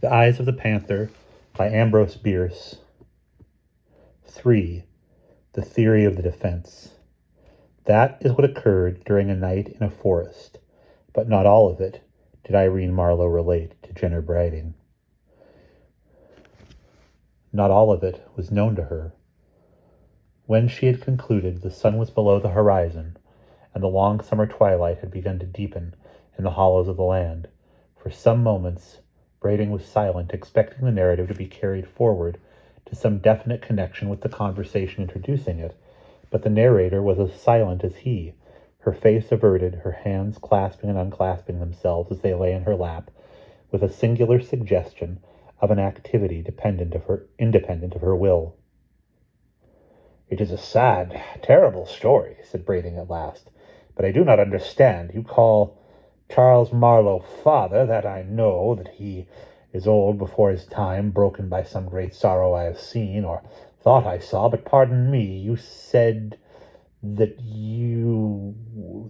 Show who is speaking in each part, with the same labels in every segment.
Speaker 1: The Eyes of the Panther by Ambrose Bierce. 3. The Theory of the Defense. That is what occurred during a night in a forest, but not all of it did Irene Marlowe relate to Jenner Brading. Not all of it was known to her. When she had concluded, the sun was below the horizon, and the long summer twilight had begun to deepen in the hollows of the land. For some moments Brading was silent, expecting the narrative to be carried forward to some definite connection with the conversation introducing it, but the narrator was as silent as he, her face averted, her hands clasping and unclasping themselves as they lay in her lap, with a singular suggestion of an activity dependent of her, independent of her will.
Speaker 2: It is a sad, terrible story, said Brading at last, but I do not understand. You call Charles Marlowe father, that I know, that he is old before his time, broken by some great sorrow I have seen, or thought I saw, but pardon me, you said that you,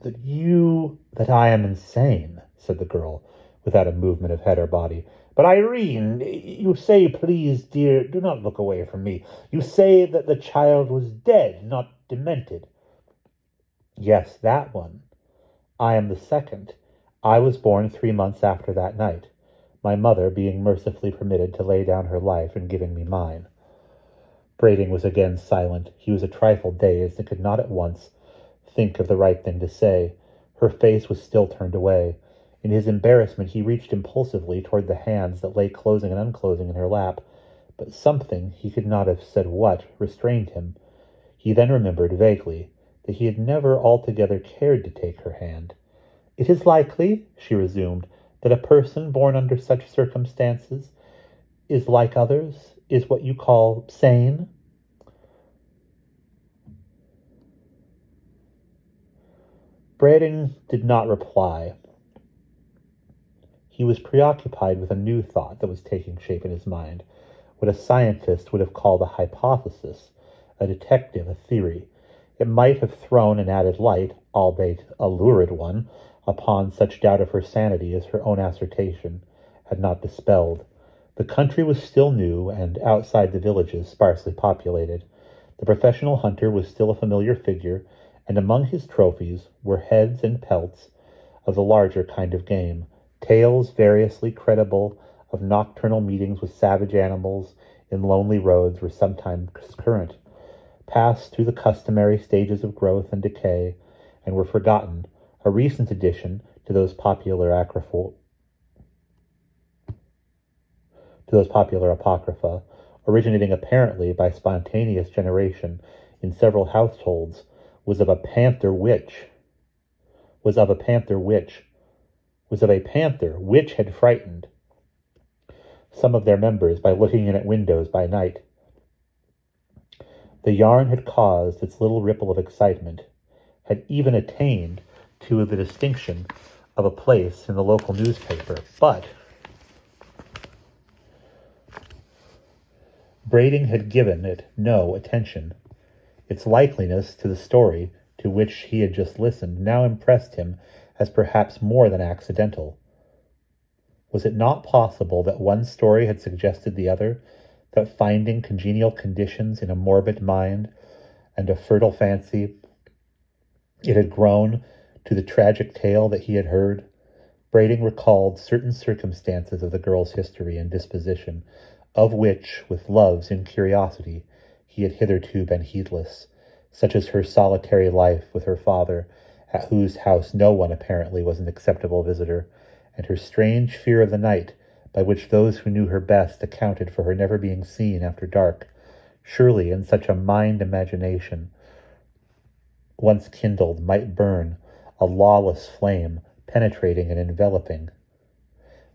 Speaker 2: that you,
Speaker 1: that I am insane, said the girl, without a movement of head or body.
Speaker 2: But Irene, you say, please, dear, do not look away from me. You say that the child was dead, not demented.
Speaker 1: Yes, that one. I am the second. I was born three months after that night, my mother being mercifully permitted to lay down her life in giving me mine. Brading was again silent. He was a trifle dazed and could not at once think of the right thing to say. Her face was still turned away. In his embarrassment, he reached impulsively toward the hands that lay closing and unclosing in her lap, but something, he could not have said what, restrained him. He then remembered, vaguely, that he had never altogether cared to take her hand. It is likely, she resumed, that a person born under such circumstances is like others, is what you call sane. Brading did not reply. He was preoccupied with a new thought that was taking shape in his mind, what a scientist would have called a hypothesis, a detective, a theory. It might have thrown an added light, albeit a lurid one, upon such doubt of her sanity as her own assertion had not dispelled. The country was still new, and outside the villages sparsely populated. The professional hunter was still a familiar figure, and among his trophies were heads and pelts of the larger kind of game, tales variously credible of nocturnal meetings with savage animals in lonely roads were sometimes current, passed through the customary stages of growth and decay, and were forgotten a recent addition to those popular to those popular apocrypha, originating apparently by spontaneous generation in several households, was of a panther witch, was of a panther witch, was of a panther which had frightened some of their members by looking in at windows by night. The yarn had caused its little ripple of excitement, had even attained to the distinction of a place in the local newspaper, but Brading had given it no attention. Its likeliness to the story to which he had just listened now impressed him as perhaps more than accidental. Was it not possible that one story had suggested the other, that finding congenial conditions in a morbid mind and a fertile fancy, it had grown to the tragic tale that he had heard, Brading recalled certain circumstances of the girl's history and disposition, of which, with love's incuriosity, he had hitherto been heedless, such as her solitary life with her father, at whose house no one apparently was an acceptable visitor, and her strange fear of the night, by which those who knew her best accounted for her never being seen after dark. Surely, in such a mind imagination, once kindled, might burn a lawless flame penetrating and enveloping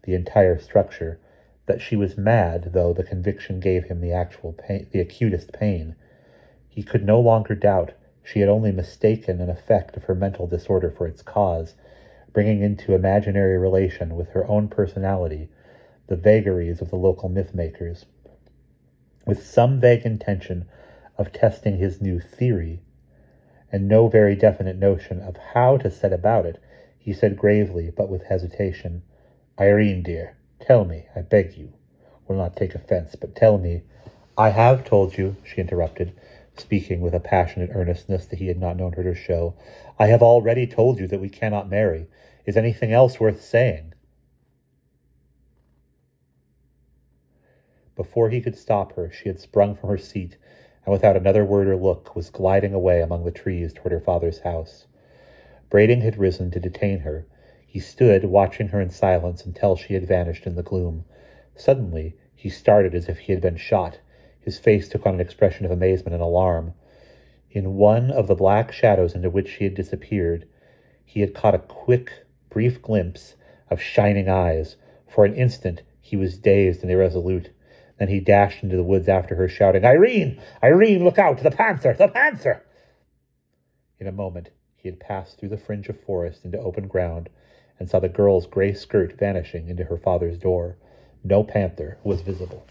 Speaker 1: the entire structure, that she was mad, though the conviction gave him the actual pain, the acutest pain. He could no longer doubt she had only mistaken an effect of her mental disorder for its cause, bringing into imaginary relation with her own personality the vagaries of the local myth makers. With some vague intention of testing his new theory, and no very definite notion of how to set about it, he said gravely, but with hesitation, Irene, dear, tell me, I beg you, will not take offense, but tell me. I have told you, she interrupted, speaking with a passionate earnestness that he had not known her to show. I have already told you that we cannot marry. Is anything else worth saying? Before he could stop her, she had sprung from her seat, and without another word or look was gliding away among the trees toward her father's house. Brading had risen to detain her. He stood watching her in silence until she had vanished in the gloom. Suddenly he started as if he had been shot. His face took on an expression of amazement and alarm. In one of the black shadows into which she had disappeared, he had caught a quick, brief glimpse of shining eyes. For an instant he was dazed and irresolute. Then he dashed into the woods after her, shouting, Irene! Irene, look out! The panther! The panther! In a moment, he had passed through the fringe of forest into open ground and saw the girl's gray skirt vanishing into her father's door. No panther was visible.